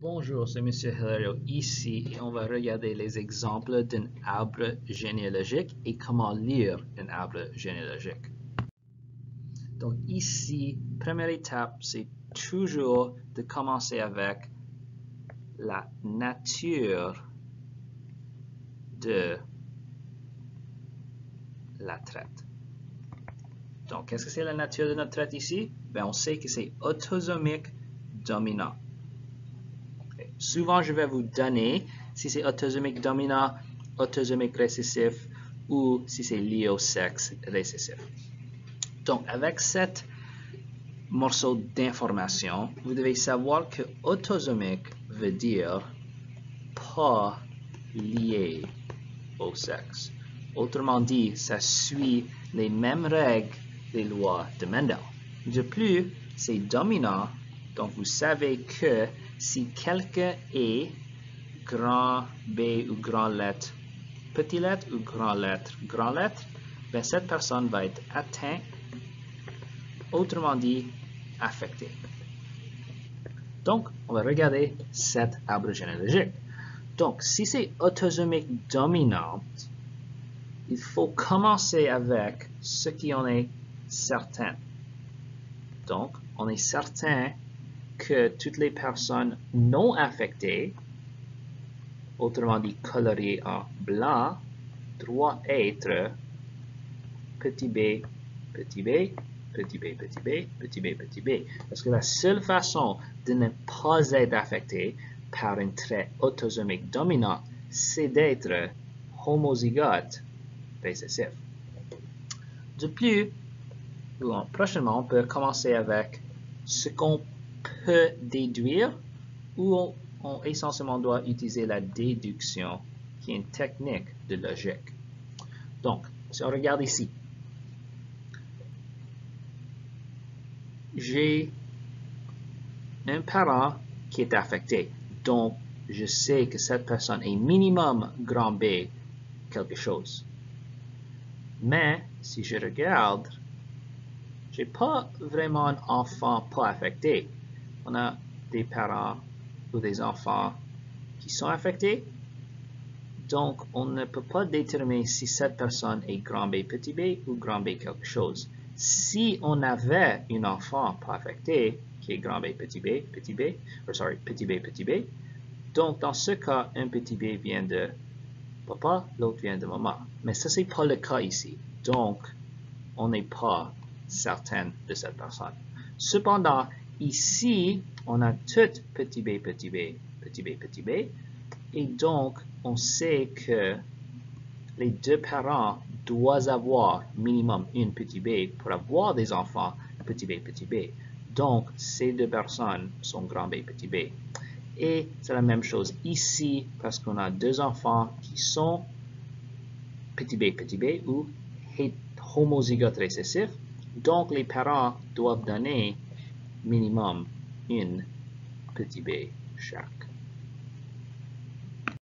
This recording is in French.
Bonjour, c'est M. Hilario ici et on va regarder les exemples d'un arbre généalogique et comment lire un arbre généalogique. Donc ici, première étape, c'est toujours de commencer avec la nature de la traite. Donc, qu'est-ce que c'est la nature de notre traite ici? Ben, on sait que c'est autosomique dominant. Souvent, je vais vous donner si c'est autosomique dominant, autosomique récessif ou si c'est lié au sexe récessif. Donc, avec cette morceau d'information, vous devez savoir que autosomique veut dire pas lié au sexe. Autrement dit, ça suit les mêmes règles des lois de Mendel. De plus, c'est dominant, donc vous savez que si quelqu'un est grand B ou grand lettre, petit lettre ou grand lettre, grand lettre, ben cette personne va être atteinte, autrement dit, affectée. Donc, on va regarder cet arbre généalogique. Donc, si c'est autosomique dominante, il faut commencer avec ce qui en est certain. Donc, on est certain que toutes les personnes non affectées, autrement dit coloriées en blanc, doivent être petit b, petit b, petit b, petit b, petit b, petit b. Parce que la seule façon de ne pas être affecté par un trait autosomique dominant, c'est d'être homozygote récessif. De plus, prochainement, on peut commencer avec ce qu'on peut déduire ou on, on, essentiellement doit utiliser la déduction qui est une technique de logique. Donc, si on regarde ici, j'ai un parent qui est affecté. Donc, je sais que cette personne est minimum grand B quelque chose. Mais, si je regarde, j'ai pas vraiment un enfant pas affecté. On a des parents ou des enfants qui sont affectés. Donc, on ne peut pas déterminer si cette personne est grand B petit b ou grand B quelque chose. Si on avait un enfant pas affecté, qui est grand B petit b, petit b, or sorry, petit b, petit b, donc dans ce cas, un petit b vient de papa, l'autre vient de maman. Mais ça, c'est pas le cas ici. Donc, on n'est pas certain de cette personne. Cependant, ici, on a tout petit b, petit b, petit b, b. Et donc, on sait que les deux parents doivent avoir minimum une petit b pour avoir des enfants petit b, petit b. Donc, ces deux personnes sont grand B, petit b. Et c'est la même chose ici parce qu'on a deux enfants qui sont petit b, petit b ou homozygote récessif. Donc, les parents doivent donner minimum in petit b chaque.